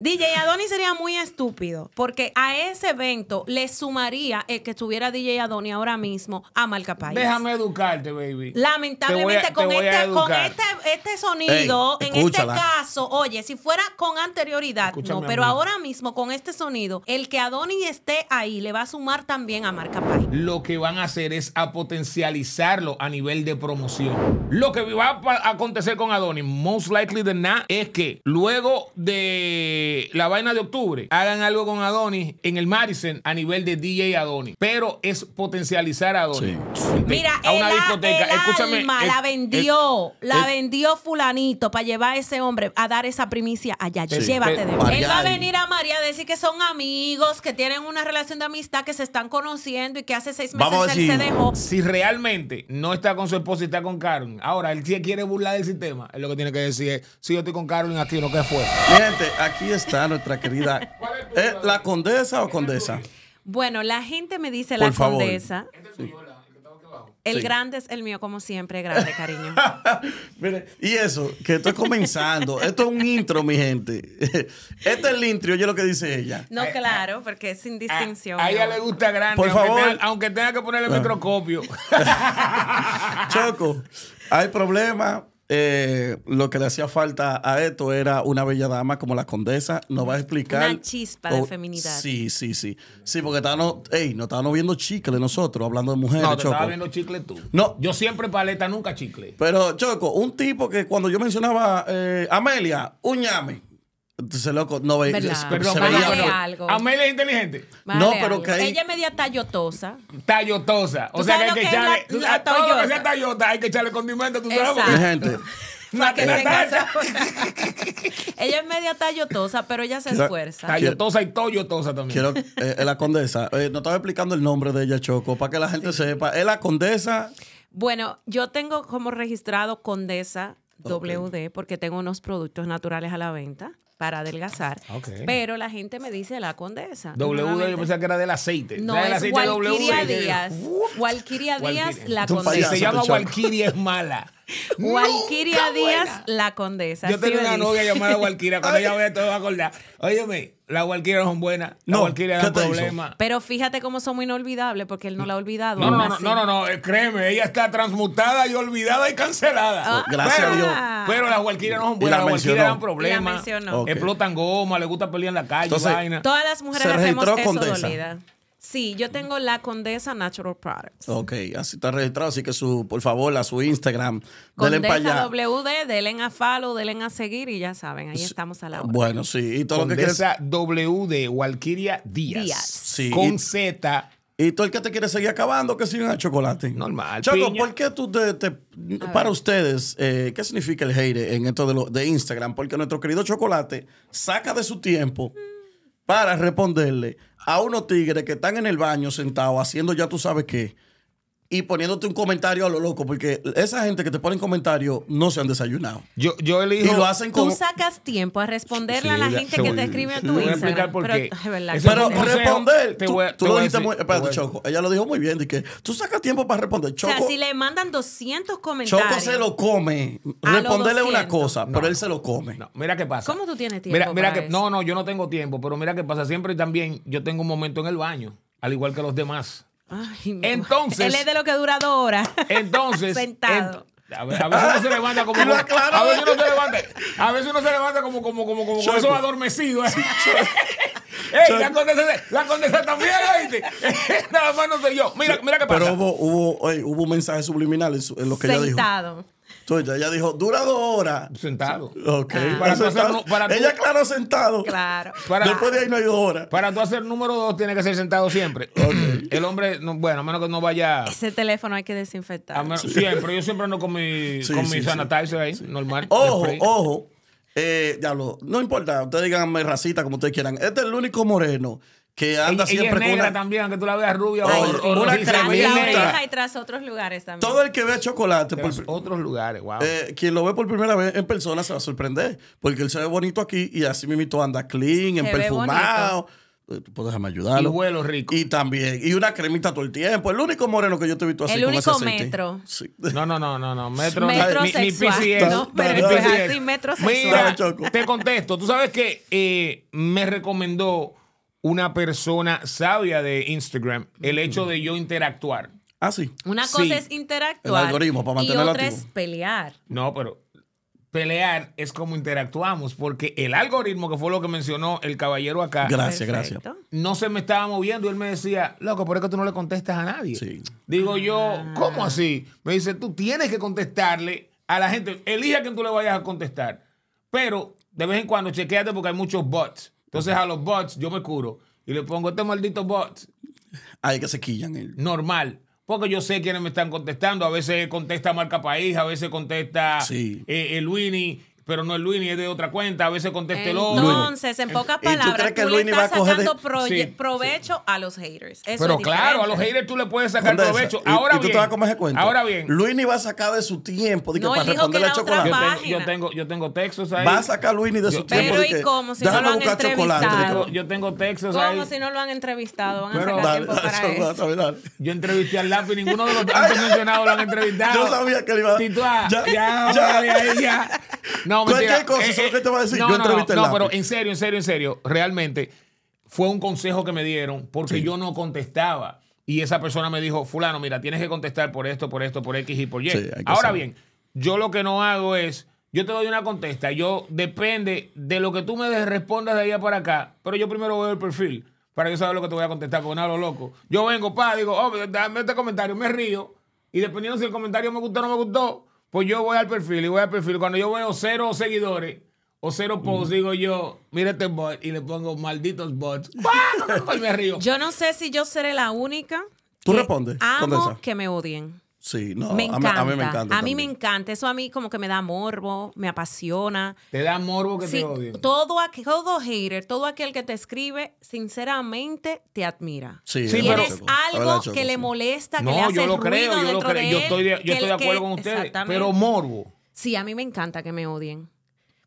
DJ Adonis sería muy estúpido porque a ese evento le sumaría el que estuviera DJ Adonis ahora mismo a Marca País. Déjame educarte, baby. Lamentablemente a- con, este, con este, este sonido, Ey, en este caso, oye, si fuera con anterioridad, Escúchame no, pero ahora mismo con este sonido, el que Adonis esté ahí le va a sumar también a Marca País. Lo que van a hacer es a potencializarlo a nivel de promoción. Lo que va a acontecer con Adonis, most likely than not, es que luego de la vaina de octubre, hagan algo con Adonis en el Madison a nivel de DJ Adonis. Pero es potencializar a Adonis. Mira, a una el, discoteca. el Escúchame. alma el- la el- vendió, la vendió fulanito para llevar a ese hombre a dar esa primicia allá. Sí. Llévate de Para Él va a venir a María a decir que son amigos, que tienen una relación de amistad, que se están conociendo y que hace seis meses Vamos a él se dejó. si realmente no está con su esposa y está con Carolyn, ahora él sí quiere burlar del sistema, es lo que tiene que decir es, si yo estoy con Carolyn aquí, ¿no qué fue? Mi gente, aquí está nuestra querida. ¿Es la condesa o condesa? Bueno, la gente me dice Por la favor. condesa. El Sí. grande es el mío, como siempre, grande, cariño. Mire, y eso, que estoy comenzando. Esto es un intro, mi gente. Este es el intro, oye lo que dice ella. No, claro, porque es sin distinción. A, a ella le gusta grande, Por aunque, favor. Tenga, aunque tenga que ponerle microscopio. Choco, hay problema. Eh, lo que le hacía falta a esto era una bella dama como la condesa. Nos va a explicar. Una chispa de feminidad. Sí, sí, sí. Sí, porque estábamos, ey, nos estábamos viendo chicle nosotros, hablando de mujeres, No, te Choco. estaba viendo chicle tú. No. Yo siempre paleta, nunca chicle. Pero, Choco, un tipo que cuando yo mencionaba eh, Amelia, un ñame. Entonces, loco, no veía. ¿Verdad? se- Perdón, se Bájale veía- algo. Amelia es inteligente. No, pero algo. que hay- Ella es media tallotosa. Tallotosa. O ¿Tú sea que hay que lo que es echarle. la- la todo lo que sea hay que echarle condimento, tú sabes. Exacto. Mi porque- gente. Una que tenga Natacha. sabor. ella es media tallotosa, pero ella se esfuerza. Tallotosa y toyotosa también. Quiero, eh, es la condesa. Eh, no estaba explicando el nombre de ella, Choco, para que la gente sepa. Es la condesa. Bueno, yo tengo como registrado Condesa WD porque tengo unos productos naturales a la venta para adelgazar. Ok. Pero la gente me dice la Condesa. W, yo pensaba que era del aceite. No, ¿Sabes el es aceite Walkiria W? Díaz. Walkiria Díaz, la Tú Si Condesa. se llama. Walkiria es mala. Walkiria Díaz, buena. la Condesa. Yo tenía una novia llamada Walkiria. Cuando ella vea todo va a acordar. Óyeme, las Walkirias no son buenas. Las No, Walkirias ¿qué dan te hizo? problemas. Pero fíjate cómo somos inolvidables porque él no la ha olvidado. No, no, no, no, no, no, eh, créeme, ella está transmutada y olvidada y cancelada. Ah. Gracias a pero, Dios. Pero las Walkirias no son buenas, la las Walkirias mencionó. dan problemas. Explotan goma, les gusta pelear en la calle, Entonces, vaina. Todas las mujeres hacemos eso Condesa. dolida. Sí, yo tengo la Condesa Natural Products. Ok, así está registrado. Así que, su, por favor, a su Instagram, denle para Condesa allá. WD, denle a follow, denle a seguir y ya saben, ahí estamos a la hora. Bueno, sí. Y todo lo que quieres. Condesa W de Walkiria Díaz. Díaz. Sí. Con Z. Y todo el que te quiere seguir acabando, que sigan a chocolate. Normal, Choco, piña. ¿por qué tú te, te- para ustedes, eh, qué significa el hate en esto de, lo, de Instagram? Porque nuestro querido chocolate saca de su tiempo para responderle a unos tigres que están en el baño sentados haciendo ya tú sabes qué y poniéndote un comentario a lo loco, porque esa gente que te pone comentarios no se han desayunado. Yo, yo elijo. Y lo hacen Tú con... sacas tiempo a responderle a la gente te que voy- te escribe a te tu voy a Instagram. explicar por pero, qué. Pero consejo. responder, Te tú, voy a- tú te lo voy a dijiste decir- muy... te Espérate, a. Choco. Ella lo dijo muy bien. De que tú sacas tiempo para responder. o Choco, sea, si le mandan 200 comentarios. Choco se lo come. A Responderle una 200. cosa, pero él se lo come. No, mira qué pasa. ¿Cómo tú tienes tiempo Mira, mira para que, eso? no, no, yo no tengo tiempo, pero mira qué pasa. Siempre también yo tengo un momento en el baño, al igual que los demás. Ay, mi- Entonces- Él es de lo que dura dos horas. Entonces. Sentado. en- a, ver, a veces uno se levanta como. Como- a veces uno se levanta. A veces uno se levanta como, como, como, como, con esos adormecidos. Ey, la condesa, la condesa también, ¿oíste? Nada más no sé yo. Mira, mira qué pasa. Pero hubo, hubo, oye, hubo un mensaje subliminal en, lo que ella dijo. Sentado. Entonces ella dijo, dura dos horas. Sentado. Ok. Ah. Para tú Sentado. hacer nu- para tú- ella, claro, sentado. Claro. Para- Después de ahí no hay dos horas. Para tú hacer número dos, tiene que ser sentado siempre. El hombre, no, bueno, a menos que no vaya. Ese teléfono hay que desinfectar. Siempre, yo siempre ando con mi, Sí, con sí, mi sí. sanitizer ahí, normal. Ojo, ojo. Eh, diablo, no importa, ustedes díganme racita como ustedes quieran. Este es el único moreno que anda Ella, ella es siempre con negra una... también, aunque tú la veas rubia Ay, o, o una oreja y tras otros lugares también. Todo el que ve chocolate, por- otros lugares, wow. eh, quien lo ve por primera vez en persona se va a sorprender. Porque él se ve bonito aquí y así mismo anda clean, Se ve perfumado. eh, tú puedes dejarme Y ayudarlo. huelo rico. Y también, y una cremita todo el tiempo. El único moreno que yo te he visto así El con único ese metro. Sí. No, no, no, no, no. Metro, ni, PCS. No, pero es así, metrosexual. Mira, Dale, Choco. te contesto. Tú sabes que eh, me recomendó una persona sabia de Instagram el hecho de yo interactuar. Ah, sí. Una Sí. cosa es interactuar El algoritmo para y mantenerlo otra activo. es pelear. No, pero pelear es como interactuamos, porque el algoritmo, que fue lo que mencionó el caballero acá, Gracias, gracias. No se me estaba moviendo. Y él me decía, loco, por eso tú no le contestas a nadie. Sí. Digo yo, Ah. ¿cómo así? Me dice, tú tienes que contestarle a la gente. Elige a quien tú le vayas a contestar. Pero de vez en cuando chequeate porque hay muchos bots. Entonces a los bots yo me curo y le pongo este maldito bot Hay que se quillan. él. normal. Porque yo sé quiénes me están contestando. A veces contesta Marca País, a veces contesta Sí. eh, el Winnie, pero no el Winnie, es de otra cuenta. A veces contesta el otro. Entonces, en pocas ¿Y tú palabras, crees que tú le Luini va estás a de- sacando Sí, provecho a los haters. Eso Pero es claro, a los haters tú le puedes sacar Condesa, provecho. y- Ahora y, tú bien, te vas a comer ese cuento. Ahora bien, Luini va a sacar de su tiempo de que No, para responderle a chocolate. yo tengo, página. yo tengo, yo tengo textos ahí. Va a sacar Luini de su Yo- tiempo. Pero de ¿y cómo? Si no lo han buscar chocolate. entrevistado. yo tengo textos ahí. si no lo han entrevistado, van a Pero- sacar Dale, tiempo para eso. Yo entrevisté al lápiz, ninguno de los antes mencionados lo han entrevistado. Yo sabía que él iba a- Ya, ya, ya. vale, No, Cualquier mentira. cosa, eso es lo que te va a decir. No, Yo no, entrevisté no, no, pero en serio, en serio, en serio, realmente fue un consejo que me dieron porque Sí. yo no contestaba. Y esa persona me dijo, fulano, mira, tienes que contestar por esto, por esto, por X y por Y. Sí, Ahora saber. bien, yo lo que no hago es, yo te doy una contesta, yo depende de lo que tú me respondas de allá para acá, pero yo primero veo el perfil para que saber lo que te voy a contestar, no hablo loco. Yo vengo, pa, digo, oh, dame este comentario, me río, y dependiendo si el comentario me gustó o no me gustó, pues yo voy al perfil y voy al perfil. Cuando yo veo cero seguidores o cero posts, digo yo, mira este bot, y le pongo malditos bots, y me río. Yo no sé si yo seré la única. ¿Tú que respondes, Amo que me odien. Sí, no, me a, mí, encanta. a mí me encanta. A mí me encanta. Eso a mí como que me da morbo, me apasiona. Te da morbo que Sí, te odien. todo, aqu- todo hater, todo aquel que te escribe, sinceramente te admira. Sí, Sí, pero-. Es algo que le molesta, que No, le hace yo lo ruido creo, yo lo dentro creo. de Yo él, estoy de, yo estoy de acuerdo que- con ustedes. Exactamente. Pero morbo. Sí, a mí me encanta que me odien.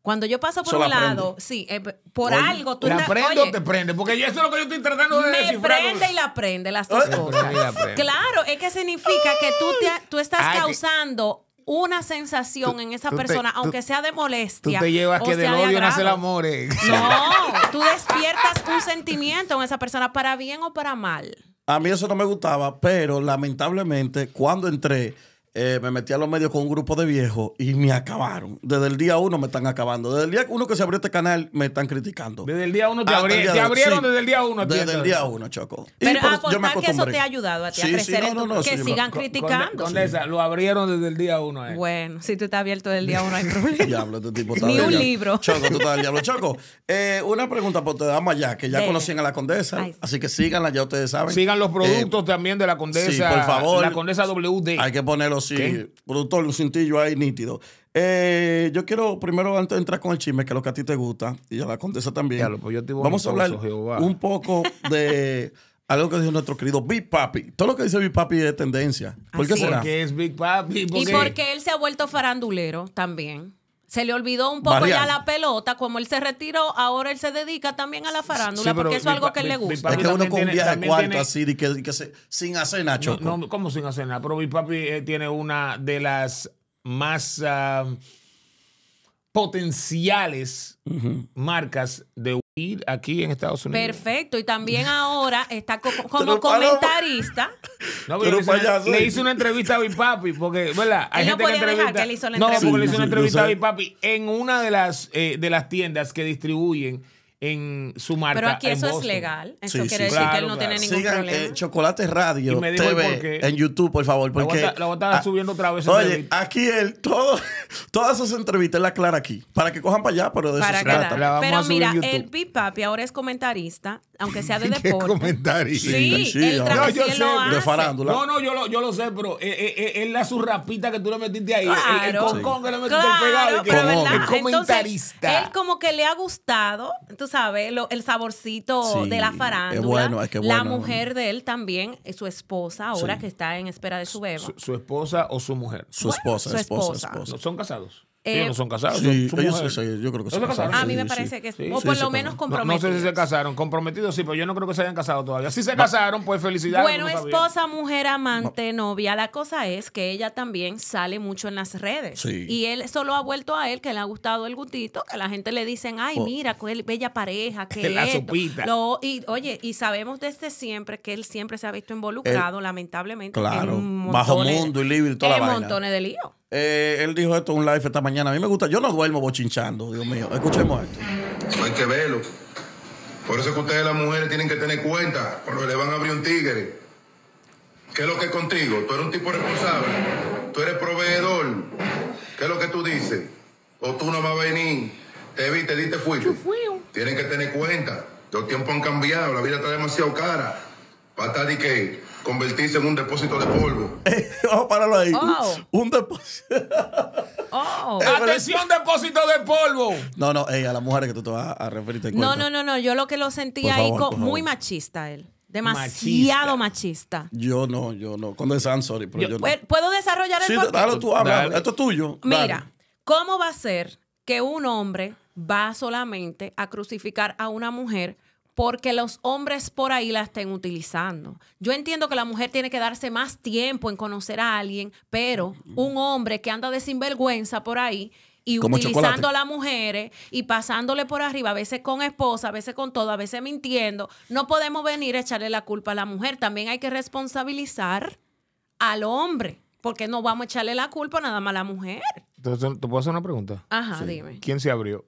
Cuando yo paso por un la prende. lado, sí, eh, por Oye, algo, tú ¿La estás- prende oye, o te prende? Porque yo- eso es lo que yo estoy tratando de me descifrar. prende y la prende, las dos cosas. La. Claro, es que significa que tú, te- tú estás Ay, causando una sensación en esa tú te- persona, tú- aunque sea de Tú molestia. te llevas o que del odio nace el amor. eh. No, tú despiertas un sentimiento en esa persona, para bien o para mal. A mí eso no me gustaba, pero lamentablemente cuando entré, eh, me metí a los medios con un grupo de viejos y me acabaron. Desde el día uno me están acabando. Desde el día uno que se abrió este canal me están criticando. Desde el día uno te, el día te abrieron sí, desde el día uno. Desde el día uno, Choco. Y Pero por a eso yo me apostar que eso te ha ayudado a ti a sí, crecer, no, en tu- no, no, que sí, sigan con- criticando. Condesa, lo abrieron desde el día uno. eh. Bueno, si tú estás abierto del día uno, hay problema. Diablo, este tipo está Ni un libro. Choco, tú estás del diablo. Choco, eh, una pregunta por te damos allá, que ya Dele. conocían a la condesa, Ay, así que síganla, ya ustedes saben. Sigan los productos también de la Condesa. sí, por favor. La Condesa WD. Hay que ponerlo así, ¿Qué? productor, un cintillo ahí nítido. Eh, yo quiero primero, antes de entrar con el chisme, que es lo que a ti te gusta, y a la condesa también. Diablo, pues yo estoy Vamos a hablar Jehová. un poco de algo que dijo nuestro querido Big Papi. Todo lo que dice Big Papi es tendencia. ¿Por qué será? Porque es Big Papi. Y porque él se ha vuelto farandulero también. Se le olvidó un poco ya la pelota, como él se retiró, ahora él se dedica también a la farándula, Sí, porque eso es algo Pa- que le Big- Big gusta. Es que uno con un tiene- viaje cuarto tiene- así, y que, y que se- sin hacer nada, No, Choco. no, ¿Cómo sin hacer nada? Pero Big Papi eh, tiene una de las más ah, potenciales marcas de weed aquí en Estados Unidos. Perfecto, y también ahora está co- como comentarista. No, Pero pero le, hice payaso, una, le hice una entrevista a Big Papi, porque, ¿verdad? Hay Él no gente que podía dejar entrevista. que él hizo la no, entrevista. porque le hice Sí, una sí, entrevista a. Big Papi en una de las, eh, de las tiendas que distribuyen en su marca. Pero aquí en eso es legal. Eso Sí, quiere sí, decir que claro, él no claro. tiene ningún Sigan problema. eh, Chocolate Radio TV en YouTube, por favor. Porque, la voy a estar ah, subiendo otra vez. Oye, entrevista. aquí él, todo, todas esas entrevistas él la aclara aquí. Para que cojan para allá, pero de para eso se quedar. trata. La vamos a Pero subir mira, en YouTube. el Big Papi ahora es comentarista, aunque sea de ¿Qué deporte. comentario? Sí, Sí, él no. yo él sé, lo de farándula. No, no, yo lo, yo lo sé, pero eh, eh, eh, es la surrapita que tú le metiste ahí. El- El, el, Claro. concón que le metiste Claro, el pegado. el Entonces, comentarista. él como que le ha gustado, tú sabes, lo- el saborcito Sí, de la es farándula. bueno, es que La bueno. mujer de él también, eh, su esposa, ahora Sí. que está en espera de su beba. su, su esposa o su mujer. Su esposa, su esposa, esposa. esposa. ¿No ¿Son casados? Eh, Ellos no son casados. Sí, son, son ellos mujeres. sí, sí, yo creo que ¿No se se casaron? casaron. a mí Sí, me sí. parece que Sí, o por lo menos casaron. No, no comprometidos. sé si se casaron. Comprometidos sí, pero yo no creo que se hayan casado todavía. Si se casaron, pues felicidades. Bueno, esposa, mujer, amante, novia. La cosa es que ella también sale mucho en las redes. Sí. Y él solo ha vuelto a él que le ha gustado el gustito, que la gente le dicen, ay, Oh. mira, qué bella pareja, que La esto. sopita. Lo- y oye, y sabemos desde siempre que él siempre se ha visto involucrado, lamentablemente. claro, en bajo mundo y libre y toda la en vaina. montones de líos. Eh, él dijo esto en un live esta mañana. A mí me gusta. Yo no duermo bochinchando, Dios mío. Escuchemos esto. Eso hay que verlo. Por eso es que ustedes las mujeres tienen que tener cuenta cuando le van a abrir un tigre. ¿Qué es lo que es contigo? Tú eres un tipo responsable. Tú eres proveedor. ¿Qué es lo que tú dices? O tú no vas a venir. Te vi, te di, te fuiste. Tienen que tener cuenta. Los tiempos han cambiado. La vida está demasiado cara. Para estar y que convertirse en un depósito de polvo. Vamos a pararlo ahí. Oh. Un depósito. Oh. Atención, depósito de polvo. No, no, ey, a las mujeres que tú te vas a referirte. No, no, no, no. Yo lo que lo sentí Por ahí favor, muy machista él. Demasiado machista. Yo no, yo no. Con I'm sorry, pero yo, no. Pu- ¿Puedo desarrollar el Sí, dale, tú habla. Dale. Esto es tuyo. Mira, Dale. ¿cómo va a ser que un hombre va solamente a crucificar a una mujer porque los hombres por ahí la estén utilizando? Yo entiendo que la mujer tiene que darse más tiempo en conocer a alguien, pero un hombre que anda de sinvergüenza por ahí y Como utilizando chocolate. a las mujeres y pasándole por arriba, a veces con esposa, a veces con todo, a veces mintiendo, no podemos venir a echarle la culpa a la mujer. También hay que responsabilizar al hombre, porque no vamos a echarle la culpa nada más a la mujer. Entonces, ¿te puedo hacer una pregunta? Ajá, dime. ¿Quién se abrió?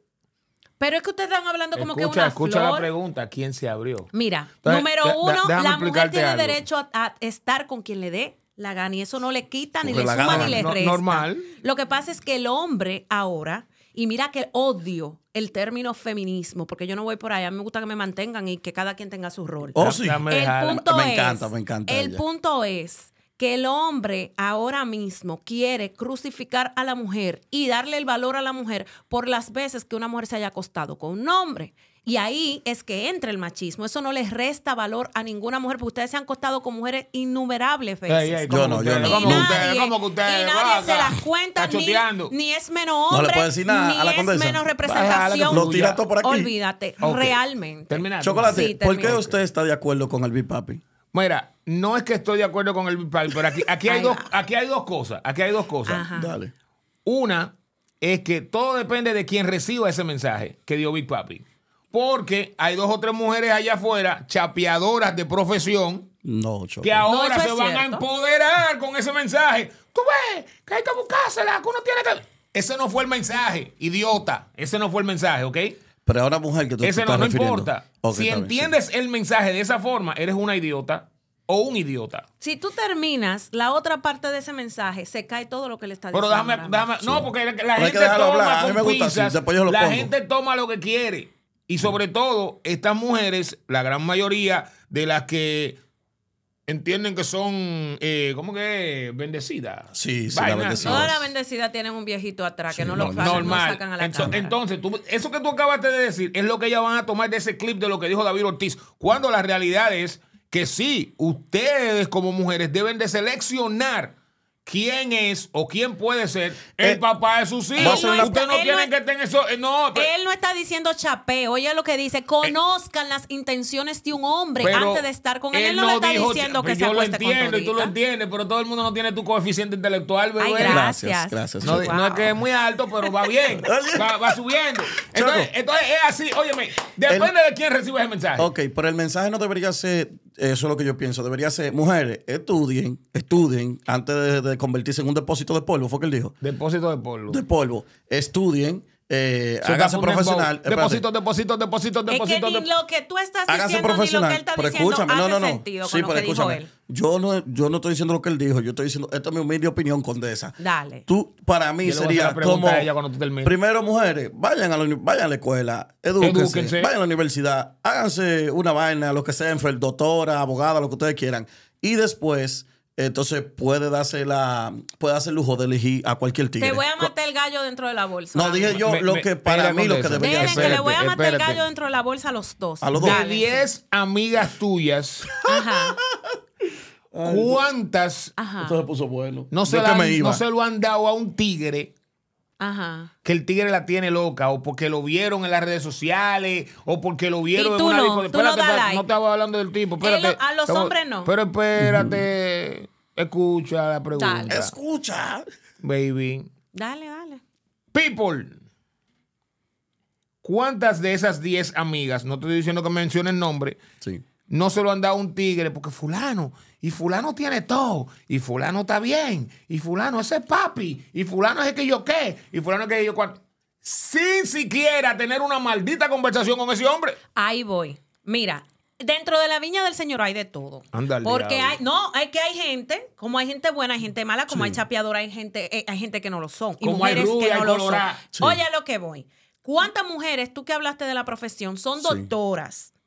Pero es que ustedes están hablando como que una escucha flor. la pregunta. ¿Quién se abrió? Mira, Entonces, número uno, la mujer tiene algo. derecho a, a estar con quien le dé la gana y eso no le quita, ni le suma, gana ni le no- resta. normal. Lo que pasa es que el hombre ahora, y mira que odio el término feminismo, porque yo no voy por ahí, a mí me gusta que me mantengan y que cada quien tenga su rol. Oh, sí. El punto Me es, encanta, me encanta El ella. punto es que el hombre ahora mismo quiere crucificar a la mujer y darle el valor a la mujer por las veces que una mujer se haya acostado con un hombre. Y ahí es que entra el machismo. Eso no les resta valor a ninguna mujer, porque ustedes se han acostado con mujeres innumerables veces. Ey, ey, Yo ¿cómo no, yo no. Y ¿Cómo ustedes? ¿Cómo que ustedes? y nadie se las cuenta, ni, ni es menos No le hombre, puede decir nada ni a la es condesa. menos representación. Lo tira todo por aquí. Olvídate, realmente. Terminaste. Chocolate, Sí, ¿por qué usted está de acuerdo con el Big Papi? Mira, no es que estoy de acuerdo con el Big Papi, pero aquí, aquí, hay dos, va. aquí hay dos cosas. Aquí hay dos cosas. Ajá. Dale. Una es que todo depende de quien reciba ese mensaje que dio Big Papi. Porque hay dos o tres mujeres allá afuera, chapeadoras de profesión, No, que ahora se van a empoderar con ese mensaje. Tú ves que hay que buscársela, que uno tiene que... Ese no fue el mensaje, idiota. Ese no fue el mensaje, ¿ok? Pero a una mujer que tú te Ese no, estás no refiriendo. importa. Si bien, entiendes el mensaje de esa forma, eres una idiota o un idiota. Si tú terminas la otra parte de ese mensaje, se cae todo lo que le está Pero diciendo. déjame, la déjame, mujer. no, porque la Pero gente toma con me pinzas, la pongo. gente toma lo que quiere. Y sobre todo, estas mujeres, la gran mayoría de las que entienden que son, eh, ¿cómo que? Bendecidas. Sí, sí, la bendecida. Toda la bendecida tienen un viejito atrás que Sí, no lo normal. sacan, no Normal. sacan a la Entonces, cámara. entonces, tú- eso que tú acabaste de decir es lo que ellas van a tomar de ese clip de lo que dijo David Ortiz. Cuando la realidad es que sí, ustedes como mujeres deben de seleccionar quién es o quién puede ser el Eh, papá de sus hijos. una- Ustedes no Él no tienen es- que tener eso. eh, No, pero- Él no está diciendo chapeo, oye lo que dice, conozcan las intenciones de un hombre antes de estar con él. Él no, le está dijo- diciendo que se Yo lo entiendo y tú lo entiendes, pero todo el mundo no tiene tu coeficiente intelectual, bebé. Ay, Gracias, gracias. gracias, No, no es que es muy alto, pero va bien. va, va subiendo. Entonces, entonces es así, óyeme, depende de quién recibe ese mensaje. Ok, pero el mensaje no debería ser, eso es lo que yo pienso, debería ser, mujeres, estudien, estudien antes de, de convertirse en un depósito de polvo, fue que él dijo, Depósito de polvo. de polvo, estudien, eh, un profesional. dembow. Depósito, depósito, depósito, Es que ni lo que tú estás Hágase diciendo ni lo que él está pero diciendo escúchame, hace no, no, no. sentido Sí, con lo pero dijo escúchame. él. Yo no, yo no estoy diciendo lo que él dijo, yo estoy diciendo, esta es mi humilde opinión, condesa. Dale. Tú, para mí, Yo sería como. a ella cuando tú termines. Primero, mujeres, vayan a la, vayan a la escuela, edúquense, Edúquense. vayan a la universidad, háganse una vaina, lo que sea, enfer- doctora, abogada, lo que ustedes quieran. Y después, entonces puede darse la, puede darse el lujo de elegir a cualquier tigre. Te voy a matar el gallo dentro de la bolsa. No, dije yo Me- lo me- que para mí lo que debería Dejen ser. que le voy a matar el gallo dentro de la bolsa a los dos. A los dos. De Dale. 10 amigas tuyas, Ajá. ¿cuántas Ajá. Esto se puso bueno. no se, la me iba. no se lo han dado a un tigre Ajá. que el tigre la tiene loca o porque lo vieron en las redes sociales o porque lo vieron Y en una no, tú no Espérate, espérate, like. no estaba hablando del tipo. Espérate, a los Estamos- hombres no. Pero espérate, escucha la pregunta. Dale. Escucha. Baby. Dale, dale. People. ¿Cuántas de esas 10 amigas, no te estoy diciendo que mencionen nombre, Sí. no se lo han dado a un tigre porque fulano, y fulano tiene todo, y fulano está bien, y fulano ese es papi, y fulano es el que yo qué, y fulano es el que yo cuánto. Sin siquiera tener una maldita conversación con ese hombre. Ahí voy. Mira, dentro de la viña del Señor hay de todo. Anda al Porque hay, no, hay que hay gente, como hay gente buena, hay gente mala, como Sí. hay chapeadora, hay gente, eh, hay gente que no lo son. Y Como hay mujeres rubia, que no hay lo son. Sí. Oye, a lo que voy. ¿Cuántas mujeres, tú que hablaste de la profesión, son Sí.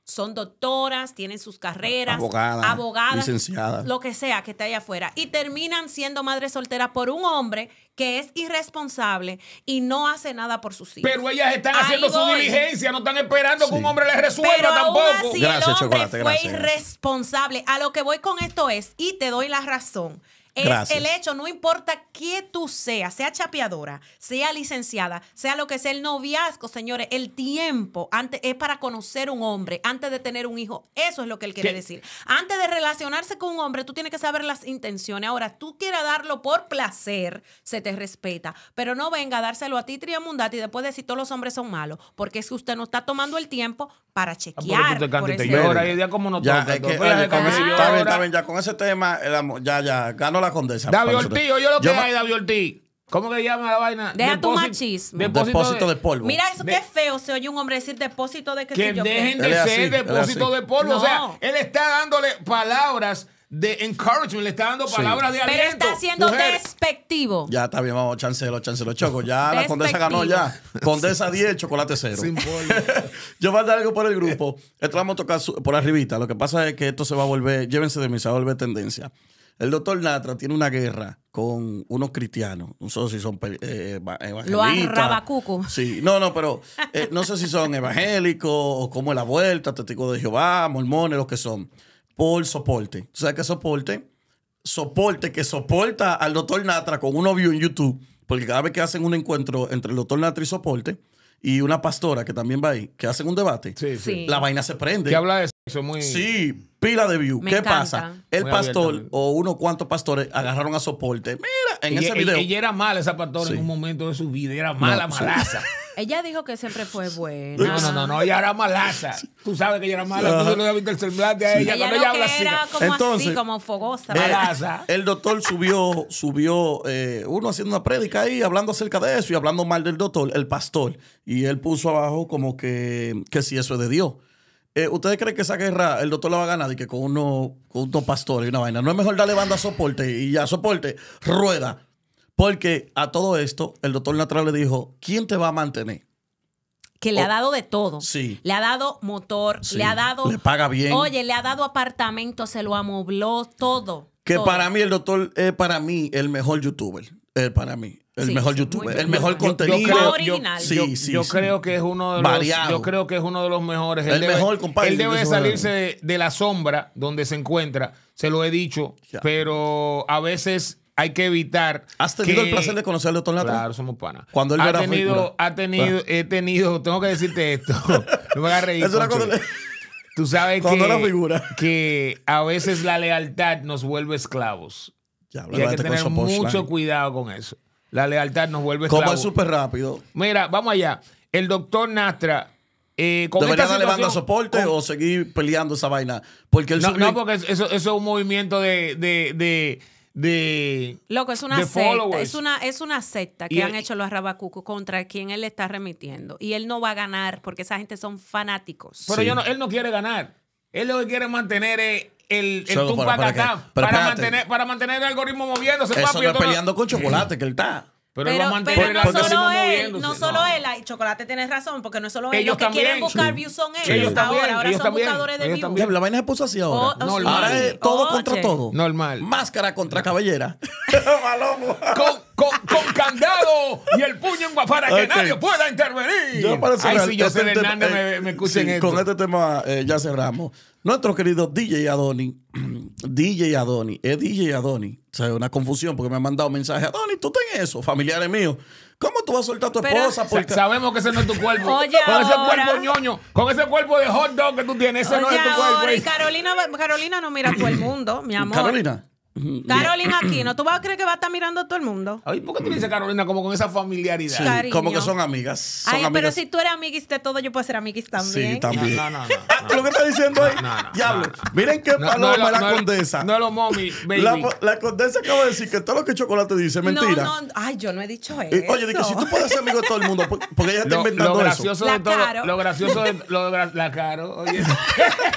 Son doctoras, tienen sus carreras, Abogadas, abogadas, licenciadas. lo que sea que esté allá afuera, y terminan siendo madres solteras por un hombre que es irresponsable y no hace nada por sus hijos. Pero ellas están Ahí haciendo su diligencia, no están esperando que un hombre les resuelva Pero aún tampoco. así Gracias, el hombre Chocolate, fue gracias, irresponsable. A lo que voy con esto es, y te doy la razón, es Gracias. el hecho, no importa que tú seas, sea chapeadora, sea licenciada, sea lo que sea el noviazgo, señores, el tiempo antes es para conocer un hombre, antes de tener un hijo. Eso es lo que él quiere ¿Qué? decir. Antes de relacionarse con un hombre, tú tienes que saber las intenciones. Ahora, tú quieras darlo por placer, se te respeta, pero no venga a dárselo a ti, Triamundati, y después decir todos los hombres son malos, porque es que usted no está tomando el tiempo para Ah, porque chequear. tú te cantas por y te ese- lloras, y ya como no Ya, es que, oye, con ese- está bien, está bien, ya con ese tema, el ya, ya, ganó la condesa. David Ortiz, oye lo que Yo hay, David Ortiz. ¿Cómo que llama la vaina? Deja tu machismo. Depósito de, polvo. Mira eso, De- qué feo se oye un hombre decir depósito de que que yo qué. dejen Él de así, ser depósito de polvo. O sea, él está dándole palabras de encouragement, le está dando Sí. palabras de Pero aliento. está siendo despectivo. Ya está bien, vamos, chancelo, chancelo, choco. Ya la condesa ganó ya. Condesa 10, chocolate 0. Sin polvo. Yo voy a dar algo por el grupo. Esto vamos a tocar por arribita. Lo que pasa es que esto se va a volver, llévense de mí, se va a volver tendencia. El doctor Natra tiene una guerra con unos cristianos. No sé si son eh, eva- evangelistas. arrabacuco. Sí, no, no, pero eh, no sé si son evangélicos o como es la vuelta, testigos de Jehová, mormones, los que son. Por soporte. ¿Tú sabes qué es soporte? Soporte que soporta al doctor Natra con unos views en YouTube. Porque cada vez que hacen un encuentro entre el doctor Natra y soporte y una pastora que también va ahí, que hacen un debate, Sí, sí. Sí. la vaina se prende. Que habla de sexo muy. Sí, pila de views. Me ¿Qué encanta. pasa? El Muy pastor o unos cuantos pastores agarraron a soporte. Mira, en ella, ese video. ella era mala, esa pastora, Sí. en un momento de su vida. Era mala, No, malaza. Ella dijo que siempre fue buena. No, no, no, no, ella era malaza. Tú sabes que ella era mala. Tú no le has visto el semblante a ella. Ella Cuando lo ella habla así. era como Entonces, así, como fogosa. Malaza. el doctor subió, subió eh, uno haciendo una prédica ahí, hablando acerca de eso y hablando mal del doctor, el pastor. Y él puso abajo como que, que si eso es de Dios. Eh, ¿Ustedes creen que esa guerra el doctor la va a ganar y que con, uno, con unos pastores y una vaina? ¿No es mejor darle banda a soporte y ya soporte, rueda? Porque a todo esto, el doctor Natural le dijo, ¿quién te va a mantener? que le ha dado de todo. sí. Le ha dado motor, Sí. le ha dado. Le paga bien. Oye, le ha dado apartamento, se lo amobló, todo. Que todo. para mí el doctor es para mí el mejor youtuber. Eh, para mí. El Sí, mejor sí, youtuber. El mejor Yo- yo contenido. creo- original. Sí, yo, sí, yo sí. creo que es uno de los Variado. yo creo que es uno de los mejores. Él El debe- mejor, compadre, Él debe de salirse de, de la sombra donde se encuentra. Se lo he dicho, Ya. pero a veces hay que evitar. ¿Has tenido que- el placer de conocer al doctor Natra? Claro, somos panas. Cuando él ha era tenido, figura. ha tenido, he tenido, tengo que decirte esto. no me hagas reír. Es una cosa- Tú sabes Cuando que, figura. que a veces la lealtad nos vuelve esclavos. Ya, Y hay que tener mucho cuidado con eso. La lealtad nos vuelve Como esclavos. es súper rápido. Mira, vamos allá. El doctor Nastra, eh, ¿Debería darle banda soporte con- o seguir peleando esa vaina? Porque no, no, porque eso, eso es un movimiento de, de, de, de- Loco, es una de secta. followers. Es una, es una secta que Y han el- hecho los rabacucos contra quien él le está remitiendo. Y él no va a ganar porque esa gente son fanáticos. Pero Sí. yo no, él no quiere ganar. Él lo que quiere mantener es el, el Solo, para, espérate. mantener, para mantener el algoritmo moviéndose. Eso papi, no es peleando con chocolate, que él está. Pero, a no solo él, moviéndose. no solo él, hay Chocolate tiene razón, porque no es solo él. Ellos Los que también, quieren buscar sí. views son ellos Ellos también, ahora. Ahora ellos son también, buscadores de views. la vaina se puso así ahora. Oh, Normal. Ahora es todo contra todo. Normal. Máscara contra cabellera. Con, con, con candado y el puño en gua- para que nadie pueda intervenir. Yo para Ay, si yo este Hernández, eh, me, me escuchen sí, esto. Con este tema eh, ya cerramos. Nuestro querido DJ Adoni, DJ Adoni, es DJ Adoni. O sea, una confusión porque me han mandado mensajes. Adoni, tú ten eso, familiares míos. ¿Cómo tú vas a soltar a tu Pero- esposa? Porque... Sabemos que ese no es tu cuerpo. Oye, con ese ahora. cuerpo ñoño, con ese cuerpo de hot dog que tú tienes, ese no es tu cuerpo. y. Carolina, Carolina no mira todo el mundo, mi amor. Carolina. Carolina aquí, ¿no? ¿Tú vas a creer que va a estar mirando a todo el mundo? Ay, ¿por qué tú dices Carolina como con esa familiaridad? Sí, como que son amigas. Son Ay, pero si tú eres amiguis de todo, yo puedo ser amiguis también. Sí, también. No, no, no, Ah, no. ¿tú lo que estás diciendo ahí? No, no, Diablo. no. Miren qué paloma la condesa. No es lo mommy, baby. la, la condesa acaba de decir que todo lo que chocolate dice es mentira. No, no, ay, yo no he dicho Y, eso. oye, que si tú puedes ser amigo de todo el mundo, por- porque ella está lo, inventando lo eso. gracioso La de todo, Caro. lo gracioso de lo la caro, oye.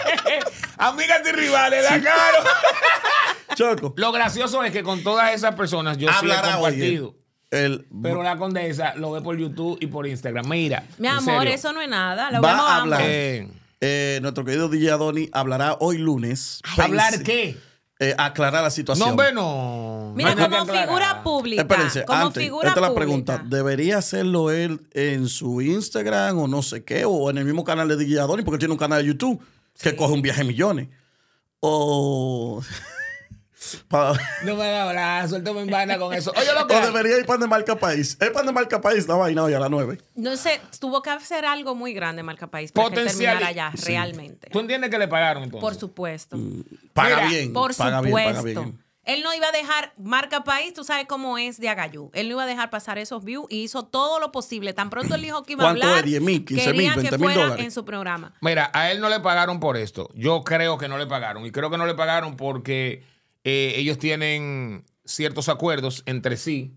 Amigas y rivales, la caro. Choco. Lo gracioso es que con todas esas personas yo sí he Hablará compartido. El, Pero la condesa lo ve por YouTube y por Instagram. Mira, Mi amor, serio. eso no es nada. Lo Va vemos a hablar. Eh, eh, nuestro querido DJ Adoni hablará hoy lunes. ¿Hablar qué? eh, aclarar la situación. No, hombre, no. Mira, No como figura pública. Espérense, como antes, figura esta es la pública. pregunta. ¿Debería hacerlo él en su Instagram o no sé qué? O en el mismo canal de DJ Adoni, porque tiene un canal de YouTube que coge un viaje de millones. O... pa- No me da hablar, suéltame en banda con eso. Oye, lo que. o debería ir pan de marca país. Es pan de marca país la vaina hoy a las 9. No sé, tuvo que hacer algo muy grande Marca País para que Potencial- terminara allá, Sí. realmente. ¿Tú entiendes que le pagaron entonces? Por supuesto. Paga Mira, bien. Por paga supuesto. bien, paga bien. Él no iba a dejar marca país, tú sabes cómo es de Agayú. Él no iba a dejar pasar esos views y hizo todo lo posible. Tan pronto él dijo que iba a ¿Cuánto hablar, es? 10 mil, 15 mil, querían 20 que mil fuera dólares. en su programa. Mira, a él no le pagaron por esto. Yo creo que no le pagaron. Y creo que no le pagaron porque eh, ellos tienen ciertos acuerdos entre sí.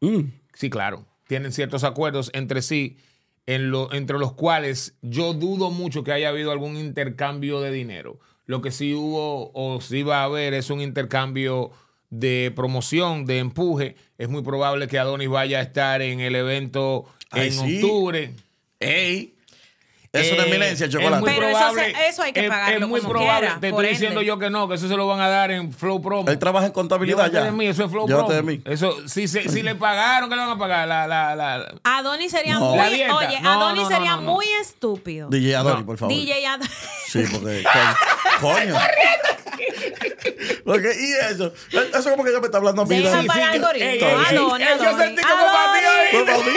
Mm. Sí, claro. Tienen ciertos acuerdos entre sí, en lo, entre los cuales yo dudo mucho que haya habido algún intercambio de dinero. Lo que sí hubo o sí va a haber es un intercambio de promoción, de empuje. Es muy probable que Adonis vaya a estar en el evento Ay, en sí. octubre. ¡Ey! Es una Eh, eminencia el es chocolate. muy Pero eso probable- se- eso hay que es- pagarlo Es muy como probable. quiera, Te estoy ende. diciendo yo que no, que eso se lo van a dar en Flow Promo. Él trabaja en contabilidad Llévate ya. de mí, eso es Flow Llévate Promo. de mí. Eso, si, se- si le pagaron, ¿qué le van a pagar? La, la, la, Adonis sería No. muy, oye, No, Adonis no, no, sería no, no. muy estúpido. DJ Adoni, No. por favor. DJ Adonis. Sí, porque. co- Coño. Porque, y eso. Eso como que ya me está hablando a mí. Deja para sí, algo ahorita. ey, ey, ey, Adonis, ey, yo sentí como para ti Adonis.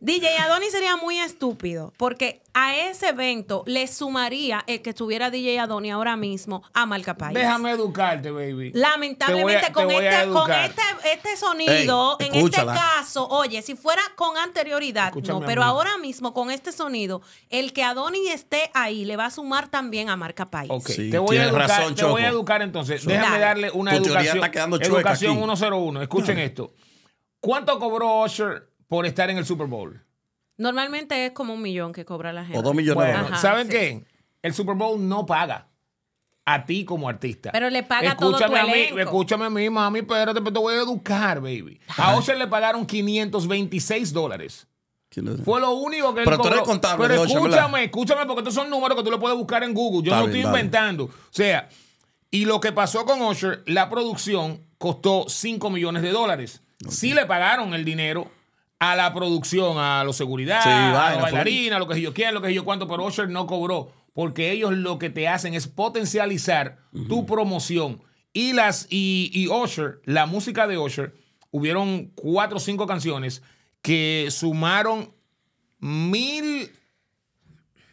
DJ Adonis sería muy estúpido porque a ese evento le sumaría el que estuviera DJ Adonis ahora mismo a Marca País. Déjame educarte, baby. Lamentablemente Te con, este, con este, este sonido, Ey, en este caso, oye, si fuera con anterioridad, Escúchame no, pero ahora mismo con este sonido, el que Adonis esté ahí le va a sumar también a Marca País. Ok, Sí, te voy a educar, razón, te voy a educar entonces. Sí. Déjame Dale. darle una Tu educación. está educación aquí. 101. Escuchen esto. ¿Cuánto cobró Usher por estar en el Super Bowl? Normalmente es como un millón que cobra la gente. O dos millones de Bueno, dólares. Ajá, ¿saben sí. qué? El Super Bowl no paga a ti como artista. Pero le paga todo tu escúchame a mí, elenco. Escúchame a mí, mami, espérate, pero te voy a educar, baby. A Usher le pagaron 526 dólares. Fue lo único que él Pero tú cobró. eres contable Pero escúchame, escúchame, porque estos son números que tú le puedes buscar en Google. Yo Está no bien, estoy inventando. O sea, y lo que pasó con Usher, la producción costó 5 millones de dólares. Sí le pagaron el dinero a la producción, a los seguridad, Sí, a los fue. bailarines, a lo que yo quiero, lo que yo cuánto, pero Usher no cobró. Porque ellos lo que te hacen es potencializar tu promoción. Y las, y, y Usher, la música de Usher, hubieron cuatro o cinco canciones que sumaron mil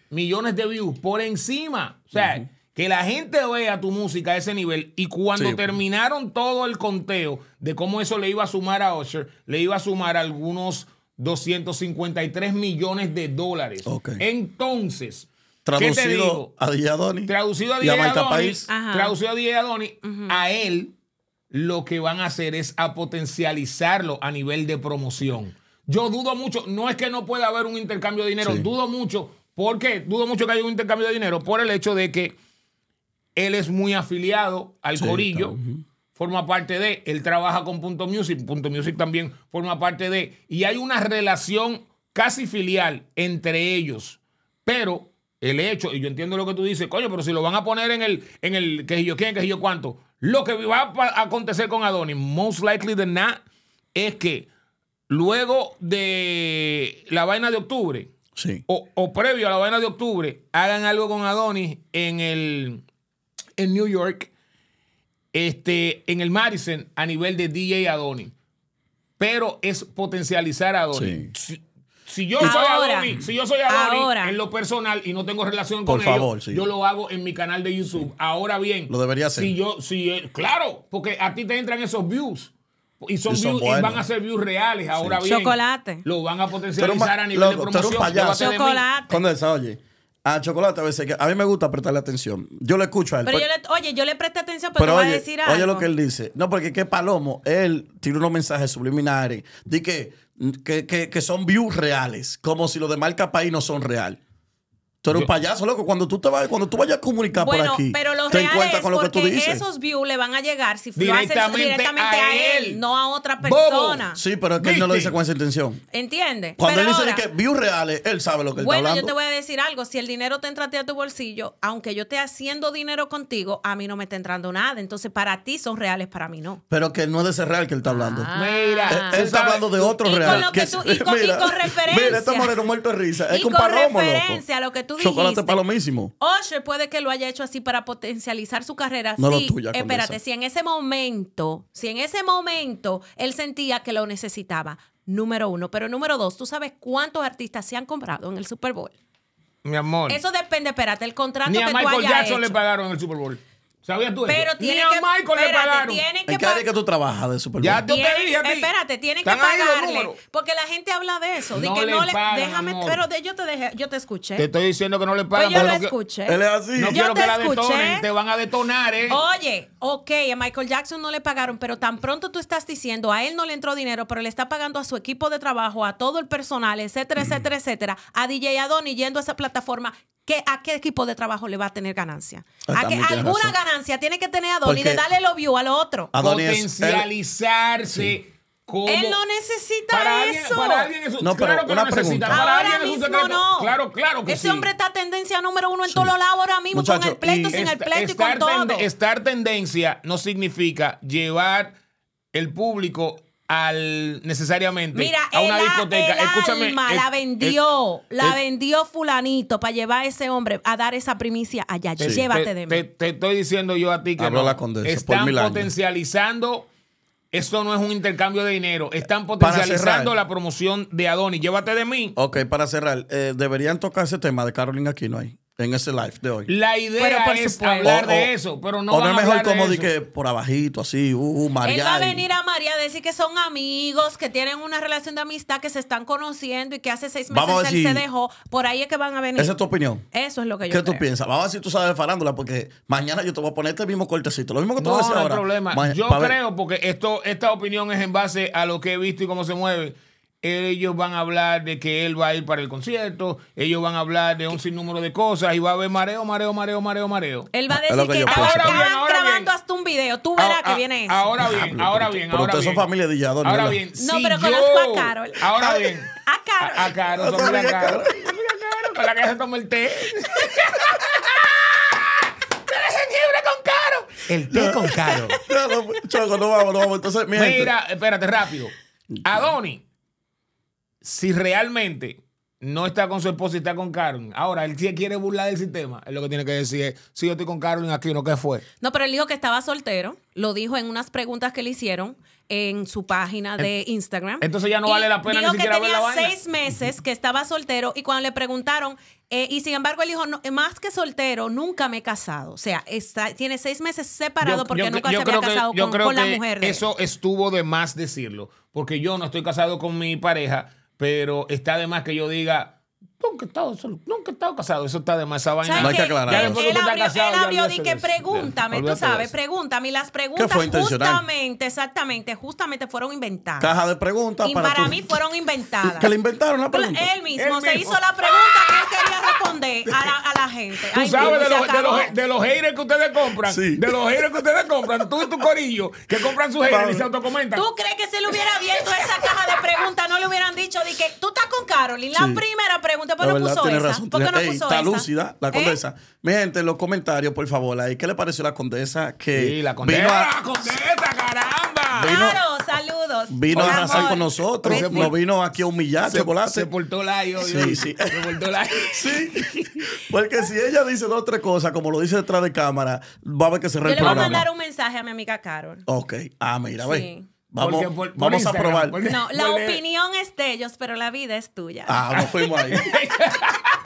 millones de views por encima. O sea, que la gente vea tu música a ese nivel y cuando Sí. terminaron todo el conteo de cómo eso le iba a sumar a Usher, le iba a sumar algunos 253 millones de dólares. Entonces, ¿qué te Traducido digo? a DJ Adoni. Traducido a. Ajá. traducido a DJ Adonis, a él lo que van a hacer es a potencializarlo a nivel de promoción. Yo dudo mucho, no es que no pueda haber un intercambio de dinero, Sí. dudo mucho. ¿Por qué? Dudo mucho que haya un intercambio de dinero por el hecho de que él es muy afiliado al Sí, corillo, forma parte de, él trabaja con Punto Music, Punto Music también forma parte de, y hay una relación casi filial entre ellos, pero el hecho, y yo entiendo lo que tú dices, coño, pero si lo van a poner en el, en el que yo quién, que yo cuánto, lo que va a acontecer con Adonis, most likely than not, es que luego de la vaina de octubre, Sí. o, o previo a la vaina de octubre, hagan algo con Adonis en el en New York, este, en el Madison, a nivel de DJ Adonis. Pero es potencializar a Adonis. Si, si yo soy Ahora, Adonis, si yo soy Adonis ahora. en lo personal y no tengo relación Por con favor, ellos, sí. yo lo hago en mi canal de YouTube. Ahora bien, Lo debería hacer. Si yo, si, eh, claro, porque a ti te entran esos views. Y son, Y son views, y van a ser views reales. Ahora bien, Chocolate. lo van a potencializar a nivel de promoción. Chocolate. Condesa, oye. A Chocolate a veces, que a mí me gusta prestarle atención. Yo le escucho a él. Pero pues- yo le, oye, yo le presté atención, pero, oye, a decir algo. oye lo que él dice. No, porque que Palomo, él tiene unos mensajes subliminares de que, que, que, que son views reales, como si los de marca país no son real. Tú eres un Yo- payaso, loco. Cuando tú te vayas, cuando tú vayas a comunicar Bueno, por aquí, pero lo ten real cuenta es con lo que tú porque dices. esos views le van a llegar si lo haces Directamente directamente a a él, no a otra Bobo. persona. Sí, pero es que él no lo dice con esa intención. ¿Entiendes? Cuando Pero él dice ahora- que views reales, él sabe lo que él Bueno, está yo hablando. te voy a decir algo. Si el dinero te entra a ti a tu bolsillo, aunque yo esté haciendo dinero contigo, a mí no me está entrando nada. Entonces, para ti son reales, para mí no. Pero que no es de ese real que él está hablando. Ah. Mira, Él- él está ¿sabes? hablando de otro Y con lo que tú- y con- y con referencia. Mira, este moreno muerto de risa. Es Y que un con palomo, referencia loco. a lo que tú Chocolate dijiste. palomísimo. Usher puede que lo haya hecho así para potencializar su carrera. No lo sí, tuya, espérate, si en ese momento, si en ese momento él sentía que lo necesitaba, número uno. Pero número dos, ¿tú sabes cuántos artistas se han comprado en el Super Bowl? Mi amor. Eso depende, espérate, el contrato Ni que a tú Michael hayas Jackson hecho. le pagaron en el Super Bowl. ¿Sabías tú eso? Pero Ni tiene a que, Michael le espérate, pagaron. tienen que ¿En qué área que tú trabajas de Super Bowl? Ya te- Yo dije a ti. espérate, tienen que pagarle. Porque la gente habla de eso. de No que le no le, pagan, déjame, amor. pero de, yo te dejé, yo te escuché. Te estoy diciendo que no le pues pagan. yo lo que- escuché. Él es así. No Yo quiero te que la escuché. detonen. Te van a detonar, ¿eh? Oye, ok, a Michael Jackson no le pagaron, pero tan pronto tú estás diciendo, a él no le entró dinero, pero le está pagando a su equipo de trabajo, a todo el personal, etcétera, etcétera, etcétera, a DJ Adoni yendo a esa plataforma, ¿qué, ¿a qué equipo de trabajo le va a tener ganancia? Ah, ¿A tienes alguna razón. ganancia tiene que tener Adoni Porque- de darle los views al otro. Adonis él- Potencializarse como... Él no necesita para alguien, eso. para alguien eso. No, pero claro que una lo necesita. Para Ahora alguien es un secreto. no. Claro, claro que Ese sí. hombre está tendencia número uno en todos los lados ahora mismo, Muchacho, con el pleito, sin el pleito y con todo. estar tendencia no significa llevar el público al necesariamente Mira, a una el, discoteca. el Escúchame. alma la vendió, la vendió fulanito para llevar a ese hombre a dar esa primicia allá. te- Llévate te, de mí. te- te estoy diciendo yo a ti que no. la condesa, están potencializando. Eso no es un intercambio de dinero. Están potencializando la promoción de Adonis. Llévate de mí. Ok, para cerrar, eh, deberían tocar ese tema de Carolina Aquino ahí, en ese live de hoy. La idea por es supuesto. hablar O- de o- eso, pero no o no es mejor de como de que por abajito, así, uh, María. Él va a venir a María a decir que son amigos, que tienen una relación de amistad, que se están conociendo y que hace seis meses él se dejó. Por ahí es que van a venir. Esa es tu opinión. Eso es lo que yo ¿Qué tú creo. piensas? Vamos a ver si tú sabes de farándula, porque mañana yo te voy a poner este mismo cortecito. Lo mismo que tú No, vas a decir no hay ahora. problema. Ma- Yo pa' ver. creo, porque esto, esta opinión es en base a lo que he visto y cómo se mueve. Ellos van a hablar de que él va a ir para el concierto, ellos van a hablar de un sinnúmero de cosas y va a haber mareo, mareo, mareo, mareo, mareo. Él va a decir que que, estaban bien, grabando bien. hasta un video. Tú verás Ah, que viene eso. Ahora bien, ahora pero- bien, pero ahora ustedes son bien. familia de Yadoni, Ahora bien, No, si pero yo- conozco a Carol. Ahora bien. A Carol. A, a Carol, No son a Carol. Son Con la que se toma el té. El té con Caro. Ya, no, Choco, no vamos, no vamos. Entonces, mi gente, Mira, espérate, rápido. Adoni, si realmente no está con su esposa y está con Carolyn, ahora él sí quiere burlar del sistema, es lo que tiene que decir es, si yo estoy con Carolyn aquí, ¿no? ¿Qué fue? No, pero él dijo que estaba soltero. Lo dijo en unas preguntas que le hicieron en su página de Instagram. entonces ya no Y vale la pena ni siquiera que ver tenía la vaina. seis meses que estaba soltero y cuando le preguntaron, eh, y sin embargo él dijo, no, más que soltero, nunca me he casado. O sea, está, tiene seis meses separado Yo- porque yo- nunca yo se había que- casado con, la que mujer de él. Eso estuvo de más decirlo, porque yo no estoy casado con mi pareja, pero está de más que yo diga, nunca he estado, solo- nunca he estado casado, eso está de más esa vaina. ¿Sabes No hay que aclarar después que él tú estás abrió, casado, él ya abrió de que pregúntame, tú sabes, pregúntame. Y las preguntas fue intencional? justamente, exactamente, justamente fueron inventadas. caja de preguntas y para, mí fueron inventadas. Que le inventaron la pregunta. Él mismo Él se mismo. hizo la pregunta que él quería responder a la, a la gente. Tú Ay, sabes de los, de, los, de los haters que ustedes compran, Sí. de los haters que ustedes compran, tú y tu corillo, que compran sus haters y se autocomentan. ¿Tú crees que si le hubiera abierto esa caja de preguntas no le hubieran dicho de que tú estás con Carolyn? La Sí. primera pregunta, ¿por La qué no verdad, puso tiene esa? razón. ¿Por qué no Ey, puso está esa? lúcida la ¿Eh? condesa. Mi gente, en los comentarios, por favor, ahí, ¿qué le pareció la condesa que Sí, la condesa. vino a- ¡La condesa, caramba! Vino- Claro, saludos. Vino a arrasar amor. con nosotros. Pues sí. No vino aquí a humillar, Se, chocolate. se portó la hoy. Sí, sí. Se portó la Sí, porque si ella dice dos o tres cosas, como lo dice detrás de cámara, va a ver que se Yo le voy a mandar un mensaje a mi amiga Carol. Ok. Ah, mira, ve. Vamos, Porque por- por vamos a probar. No, la opinión es de ellos, pero la vida es tuya. Ah, nos fuimos ahí.